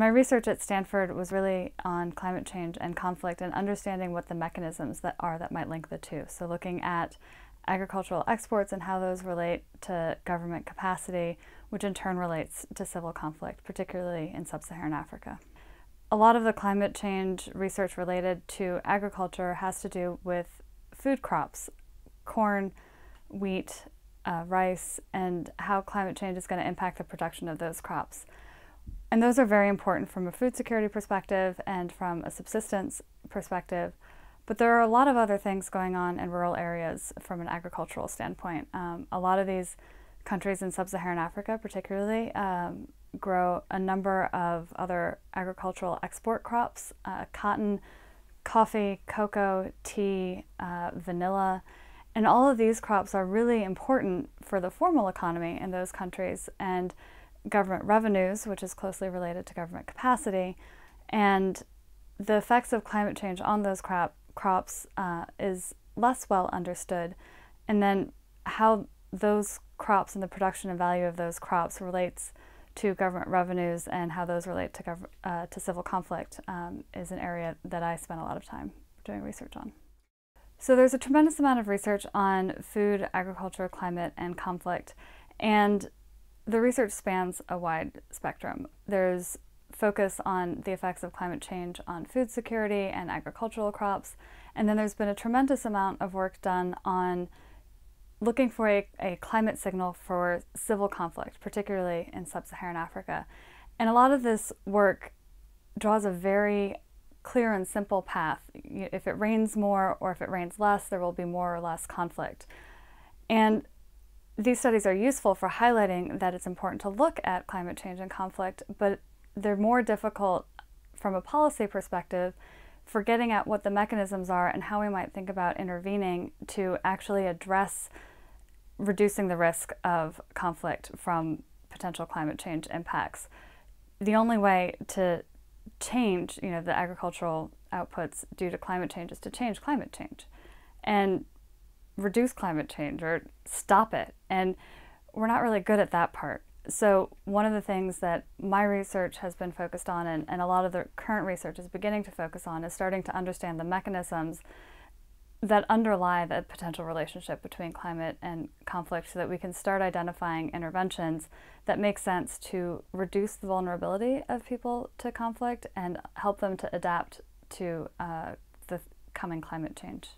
My research at Stanford was really on climate change and conflict and understanding what the mechanisms that are that might link the two. So looking at agricultural exports and how those relate to government capacity, which in turn relates to civil conflict, particularly in sub-Saharan Africa. A lot of the climate change research related to agriculture has to do with food crops, corn, wheat, uh, rice, and how climate change is going to impact the production of those crops. And those are very important from a food security perspective and from a subsistence perspective. But there are a lot of other things going on in rural areas from an agricultural standpoint. Um, a lot of these countries in sub-Saharan Africa particularly um, grow a number of other agricultural export crops, uh, cotton, coffee, cocoa, tea, uh, vanilla, and all of these crops are really important for the formal economy in those countries. And government revenues, which is closely related to government capacity, and the effects of climate change on those crop, crops uh, is less well understood. And then how those crops and the production and value of those crops relates to government revenues and how those relate to, uh, to civil conflict um, is an area that I spent a lot of time doing research on. So there's a tremendous amount of research on food, agriculture, climate, and conflict. And the research spans a wide spectrum. There's focus on the effects of climate change on food security and agricultural crops, and then there's been a tremendous amount of work done on looking for a, a climate signal for civil conflict, particularly in sub-Saharan Africa. And a lot of this work draws a very clear and simple path. If it rains more or if it rains less, there will be more or less conflict. And these studies are useful for highlighting that it's important to look at climate change and conflict, but they're more difficult from a policy perspective for getting at what the mechanisms are and how we might think about intervening to actually address reducing the risk of conflict from potential climate change impacts. The only way to change, you know, the agricultural outputs due to climate change is to change climate change. And reduce climate change or stop it. And we're not really good at that part. So one of the things that my research has been focused on and, and a lot of the current research is beginning to focus on is starting to understand the mechanisms that underlie the potential relationship between climate and conflict so that we can start identifying interventions that make sense to reduce the vulnerability of people to conflict and help them to adapt to uh, the coming climate change.